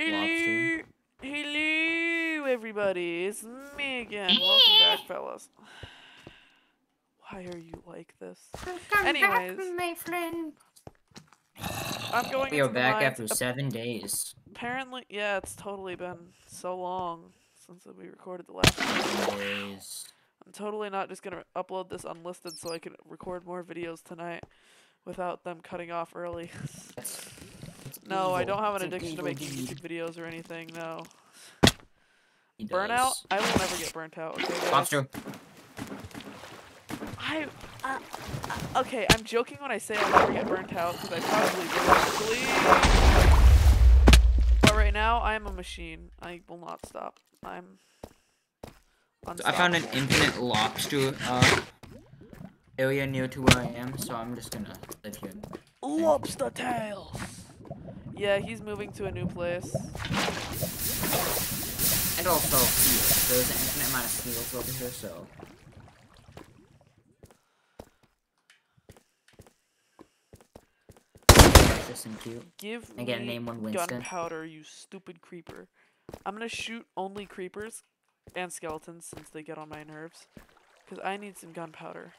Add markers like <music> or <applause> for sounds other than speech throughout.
Hello, hello, everybody. It's me again. Welcome back, fellas. Why are you like this? Come Anyways. back, my friend. I'm going. We are back mines. after seven days. Apparently, yeah, it's totally been so long since we recorded the last. one. Seven days. I'm totally not just gonna upload this unlisted so I can record more videos tonight without them cutting off early. That's- it's no, I don't have an addiction to evil making. YouTube videos or anything. No. Burnout? I will never get burnt out. Okay, guys? Lobster. I, uh, uh, okay, I'm joking when I say I'll never get burnt out because I probably will actually. But right now, I am a machine. I will not stop. I'm. I found an infinite lobster uh, area near to where I am, so I'm just gonna live here. lobster tails. Yeah, he's moving to a new place. And also. There's an infinite amount of seals over here, so. Precious and cute. Give I get a name one Winston. gunpowder, you stupid creeper. I'm gonna shoot only creepers and skeletons since they get on my nerves. Cause I need some gunpowder.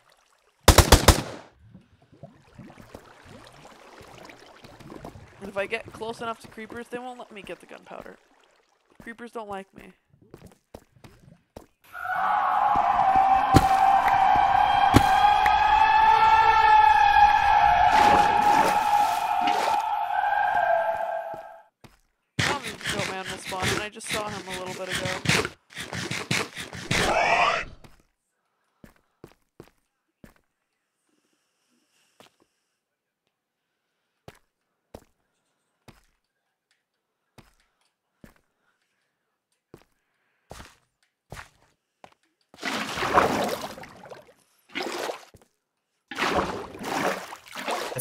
And if I get close enough to creepers, they won't let me get the gunpowder. Creepers don't like me. I don't think the goat man will spawn, and I just saw him a little bit ago.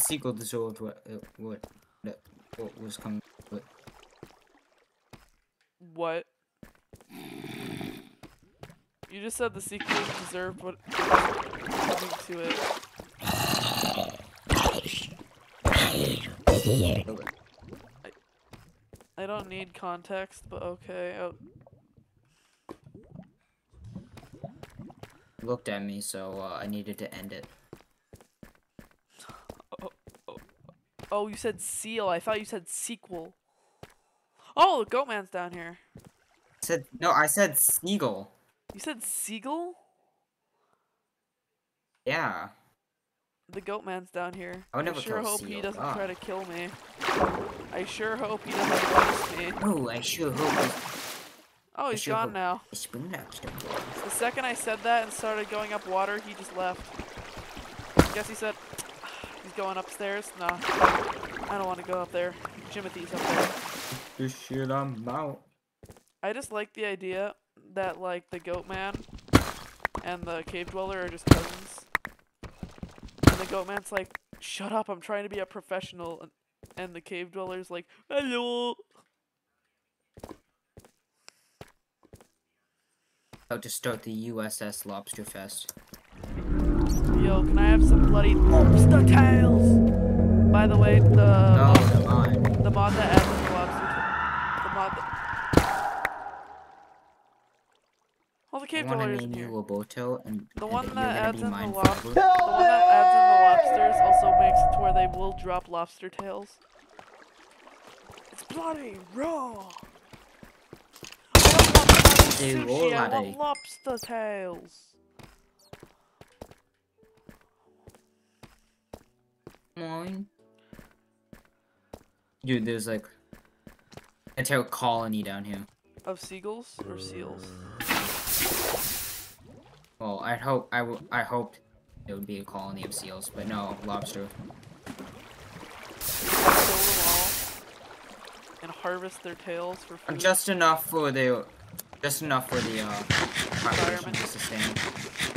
Sequel deserved what, uh, what, what was coming. What, What? You just said the sequel deserved what coming to it. I don't need context, but okay. Oh, looked at me, so uh, I needed to end it. Oh, you said seal. I thought you said sequel. Oh, the goat man's down here. said no, I said seagull. You said seagull? Yeah. The goat man's down here. I never sure hope he doesn't God. try ah. to kill me. I sure hope he doesn't notice me. Oh, I sure hope Oh, he's sure gone now. a spoon lobster. The second I said that and started going up water, he just left. I Guess he said he's going upstairs. Nah, I don't want to go up there. Jimothy's up there. This shit I'm out. I just like the idea that like the goat man and the cave dweller are just cousins. And the goat man's like, "Shut up! I'm trying to be a professional." And, and the cave dweller's like, "Hello." About to start the USS Lobster Fest. Yo, can I have some bloody lobster tails? By the way, the No, mod- come on. The mod that adds the lobster. The mod that. All the I cave want to dwellers name in you here. Roboto, and, The and one you're that gonna adds be in the mine lob- The one that adds in the lobsters also makes it to where they will drop lobster tails. It's bloody raw. I don't want They sushi. roll I want lobster tails. Mine. Dude, there's like a entire colony down here. Of seagulls or seals? Well, I hope I w- I hoped it would be a colony of seals, but no, lobster. Kill them all and harvest their tails for food. Just enough for the, just enough for the uh, population Environment. to sustain.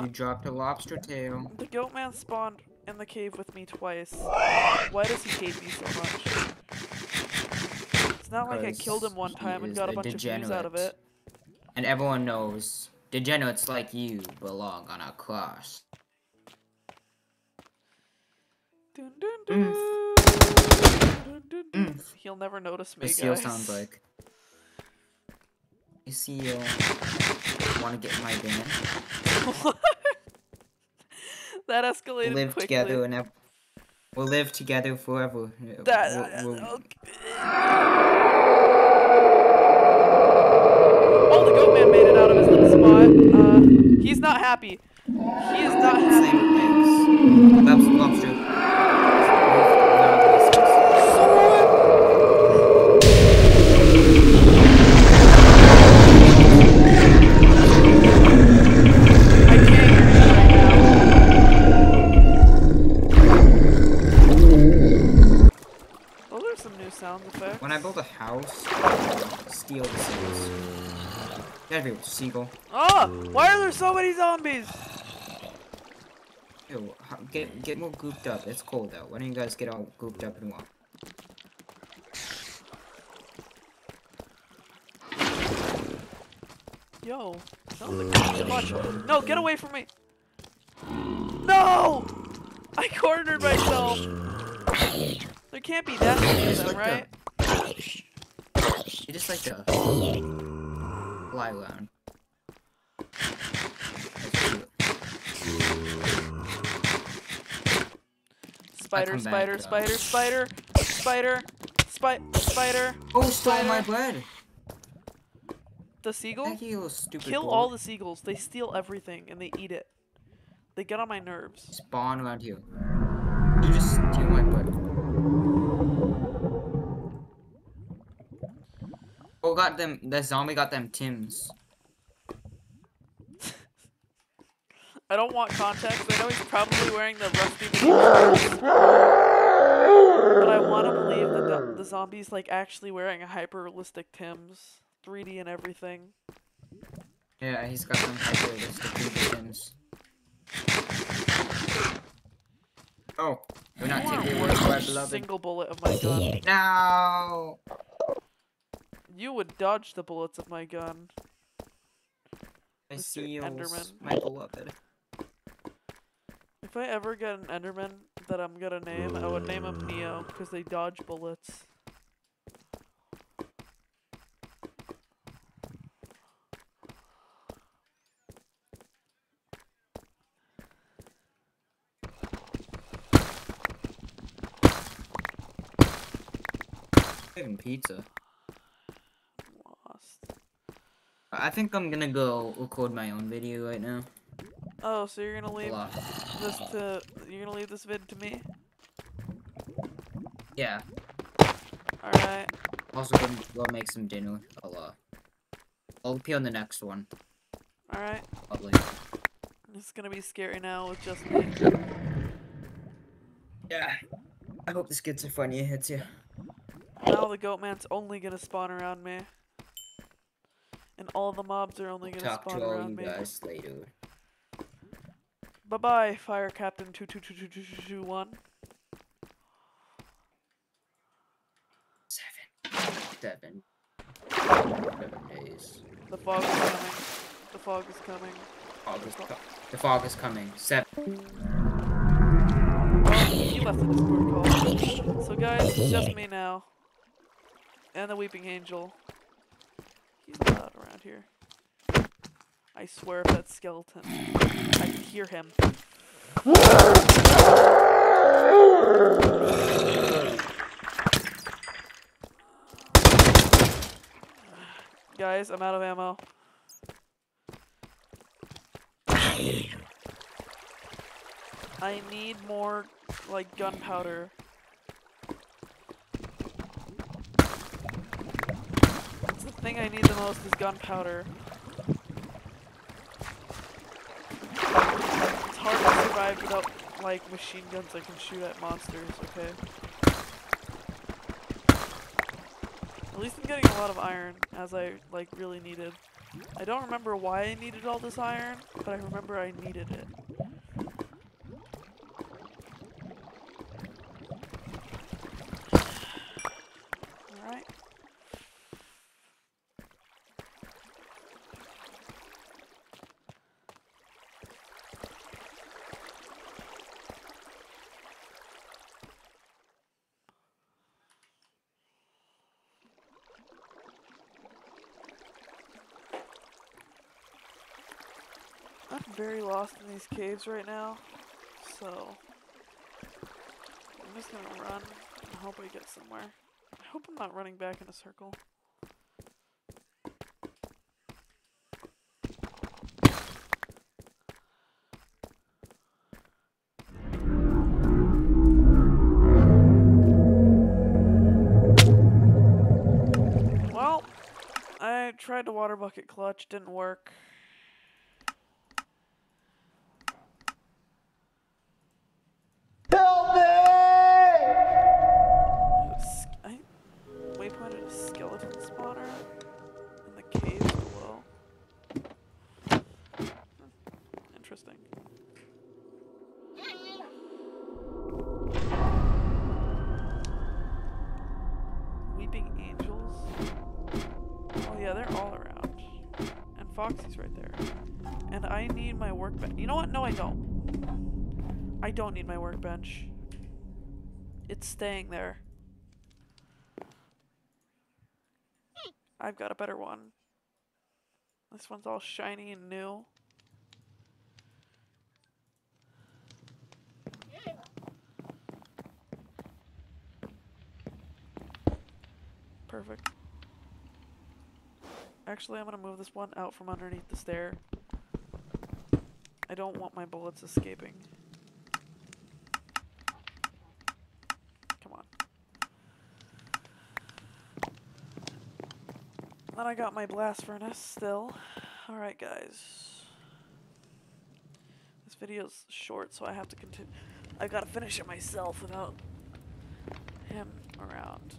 Hate Looks it when like a you dropped a lobster tail. the goat man spawned in the cave with me twice. Why does he hate me so much? It's not like I killed him one time and got a a bunch of views out of it. And everyone knows degenerates like you belong on a cross. Dun, dun, dun, Mm. Mm. He'll never notice me, The seal guys. sounds like. You see, uh, want to get in my van? <laughs> that escalated live quickly. together and ev- we'll live together forever. Uh, That, we'll- we'll- okay. Oh, the goat man made it out of his little spot. Uh, he's not happy. He is not happy. Same things. Lobster. A seagull. Ah! Why are there so many zombies? Ew, get get more grouped up. It's cold out. Why don't you guys get all grouped up and walk? Yo, like. No, get away from me! No! I cornered myself. There can't be that many of them, right? You just like to fly around. Spider, come back, spider, spider, spider, spider, spider. Oh, stole my Spider. bread! The seagull? Thank you, little stupid Kill boy. all the seagulls. They steal everything and they eat it. They get on my nerves. Spawn around here. You just steal my got them. The zombie got them Tims. I don't want context. I know he's probably wearing the rusty. <laughs> But I want to believe that the, the zombie's like actually wearing a hyper realistic Tim's, 3D and everything. Yeah, he's got them hyper realistic Tims. Oh, we're not taking your word for it, beloved. Single bullet of my gun. No. You would dodge the bullets of my gun. My Mr. seals, Enderman. my beloved. If I ever get an Enderman that I'm gonna name, I would name him Neo because they dodge bullets. Pizza. Lost. I think I'm gonna go record my own video right now. Oh, so you're gonna leave this to you're gonna leave this vid to me? Yeah. All right. Also gonna go make some dinner. I'll uh, I'll appear on the next one. All right. Probably. It's gonna be scary now with just me. Yeah. I hope this gets a funny hits you. Now the goat man's only gonna spawn around me. All the mobs are only gonna Talk spawn to all around you me. guys later. Bye bye, Fire Captain two two two two two two two one. Seven. Seven. Seven days. The fog is coming. The fog is coming. Fog is co- the fog is coming. Seven. Oh, he left the Discord call. So guys, it's just me now. And the Weeping Angel. He's around here. I swear if that skeleton. I can hear him. Guys, I'm out of ammo. I need more, like, gunpowder. That's the thing I need the most is gunpowder. It's hard to survive without, like, machine guns I can shoot at monsters, okay? At least I'm getting a lot of iron, as I, like, really needed. I don't remember why I needed all this iron, but I remember I needed it. Very lost in these caves right now, so I'm just gonna run and hope I get somewhere. I hope I'm not running back in a circle. Well, I tried to water bucket clutch, didn't work. Don't. Need my workbench. It's staying there. I've got a better one. This one's all shiny and new. Perfect. Actually, I'm gonna move this one out from underneath the stair. I don't want my bullets escaping. Come on. Then I got my blast furnace still. Alright, guys. This video's short, so I have to continue. I gotta finish it myself without him around.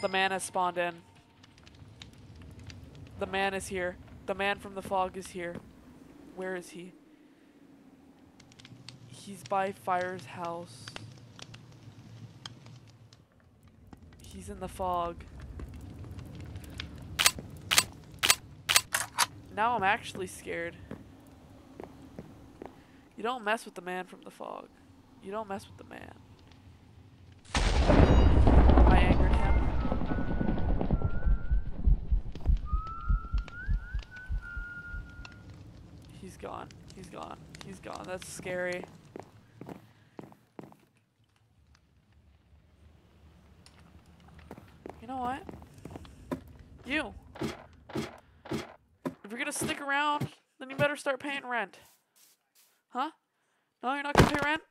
The man has spawned in. The man is here. The man from the fog is here. Where is he? He's by Fire's house. He's in the fog. Now I'm actually scared. You don't mess with the man from the fog. You don't mess with the man. He's gone. That's scary. You know what? You. If you're gonna stick around, then you better start paying rent. Huh? No, you're not gonna pay rent?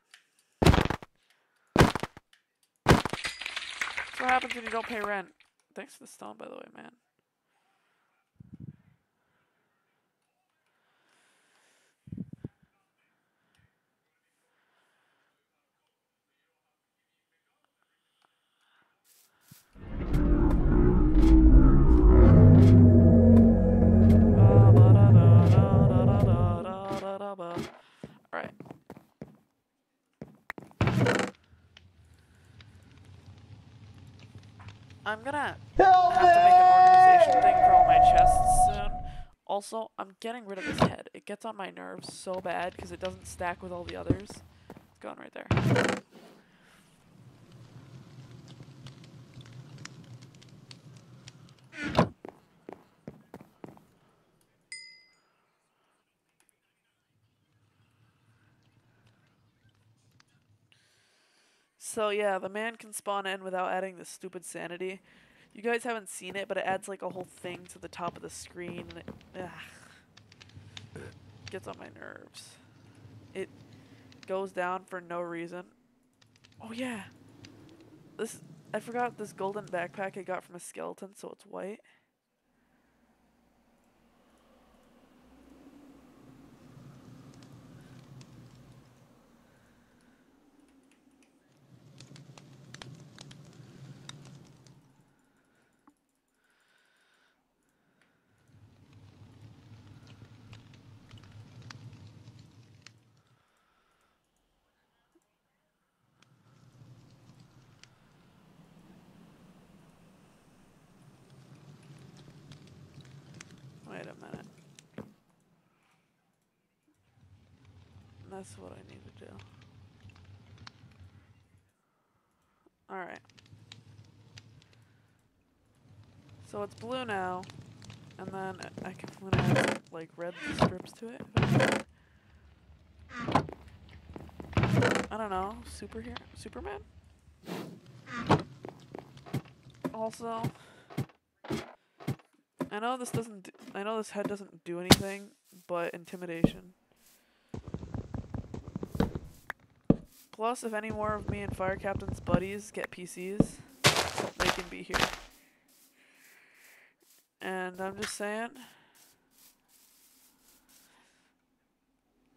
That's what happens when you don't pay rent. Thanks for the stone, by the way, man. I'm gonna Help have to make an organization thing for all my chests soon. Also, I'm getting rid of this head. It gets on my nerves so bad because it doesn't stack with all the others. It's going right there. So yeah, the man can spawn in without adding the stupid sanity. You guys haven't seen it, but it adds like a whole thing to the top of the screen. Ugh, gets on my nerves. It goes down for no reason. Oh yeah, this I forgot this golden backpack I got from a skeleton, so it's white. A minute. That's what I need to do. Alright. So it's blue now. And then I can like red strips to it. I don't know. Superhero? Superman? Also, I know this doesn't. I know this head doesn't do anything, but intimidation. Plus, if any more of me and Fire Captain's buddies get PCs, they can be here. And I'm just saying,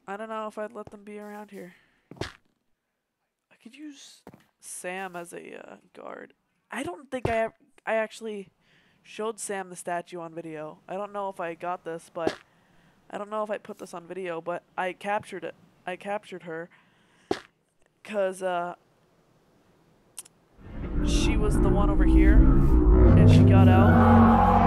I don't know if I'd let them be around here. I could use Sam as a uh, guard. I don't think I I actually showed Sam the statue on video. I don't know if I got this, but I don't know if I put this on video, but I captured it. I captured her cuz uh she was the one over here and she got out.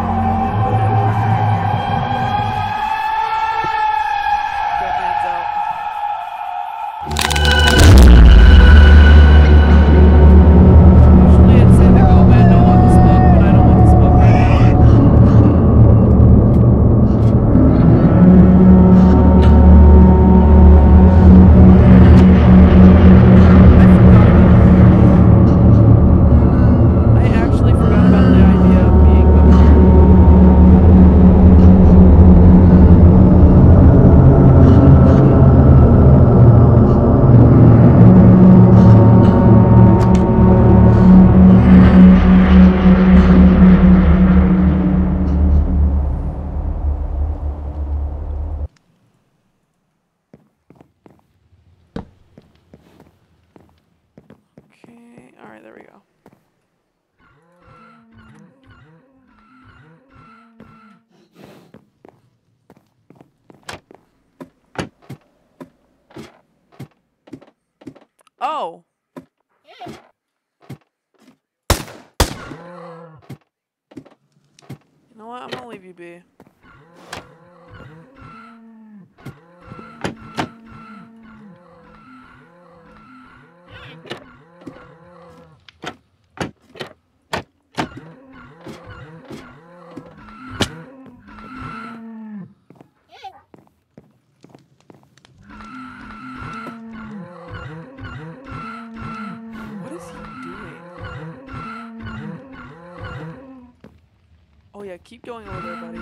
Yeah, keep going over there, buddy.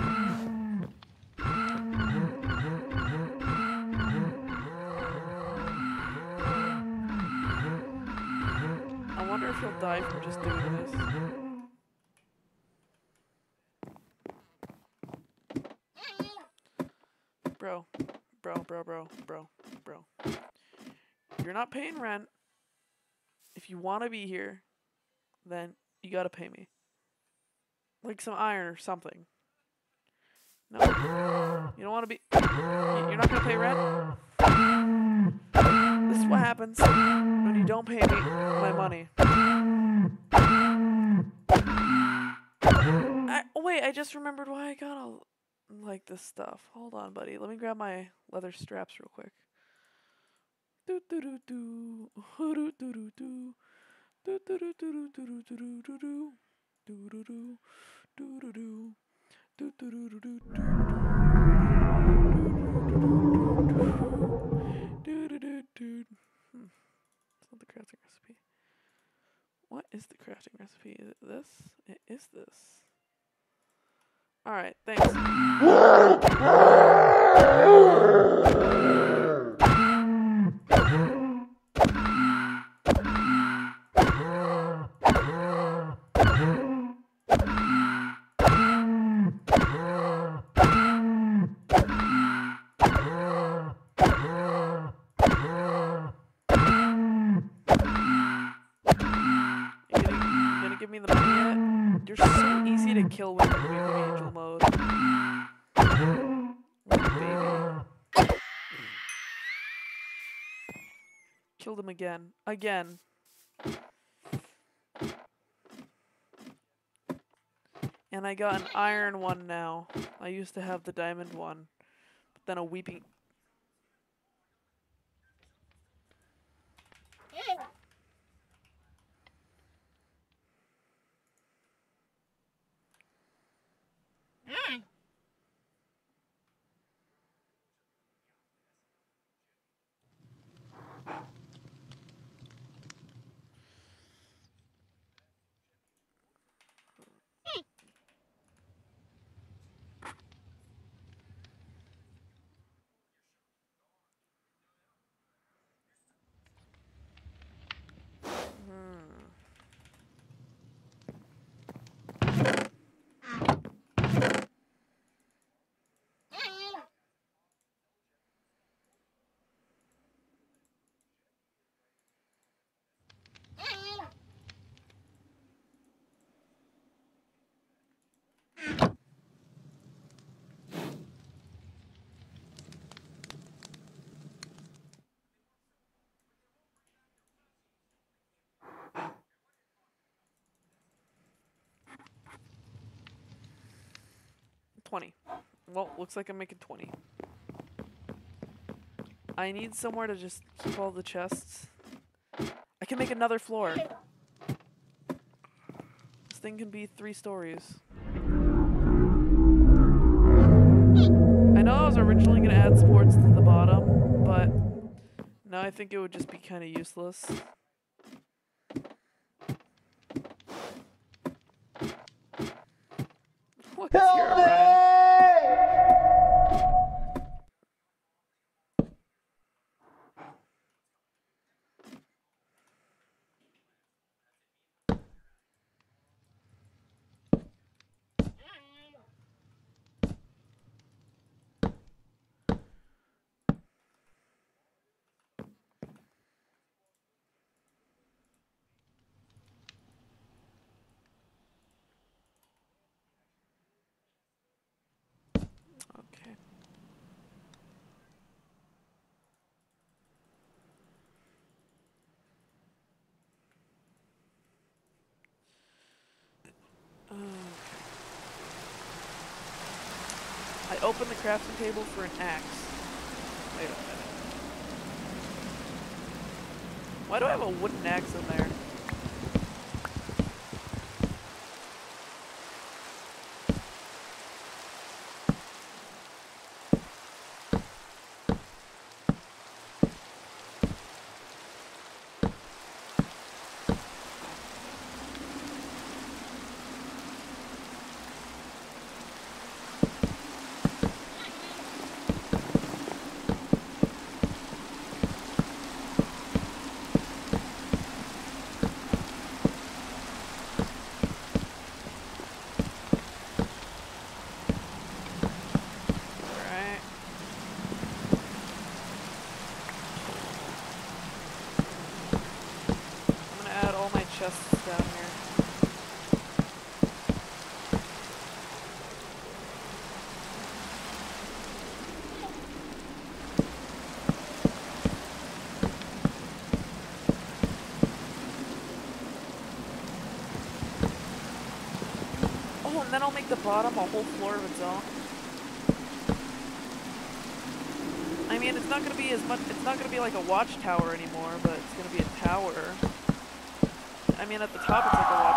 I wonder if he'll die from just doing this. Bro, bro, bro, bro, bro, bro. You're not paying rent. If you want to be here, then you gotta pay me. Like some iron or something. No. You don't want to be. You're not gonna pay rent? This is what happens when you don't pay me my money. I, wait, I just remembered why I got all like this stuff. Hold on, buddy. Let me grab my leather straps real quick. Do do do do. Do do do do. Do do do do do do do do do. Do Hmm. It's not the crafting recipe. What is the crafting recipe? Is it this? It is this. Alright, thanks. Kill when you're angel <gasps> mode. Baby. Him again. Again. And I got an iron one now. I used to have the diamond one. But then a weeping 20. Well, looks like I'm making 20. I need somewhere to just keep all the chests. I can make another floor. This thing can be three stories. I know I was originally going to add sports to the bottom, but now I think it would just be kind of useless. What is here, Brian? Okay. Okay. I opened the crafting table for an axe. Wait a minute. Why do I have a wooden axe in there? Alright. I'm gonna add all my chests down here. Oh, and then I'll make the bottom a whole floor of its own. I mean, it's not gonna be as much. It's not gonna be like a watchtower anymore, but it's gonna be a tower. I mean, at the top it's like a watchtower.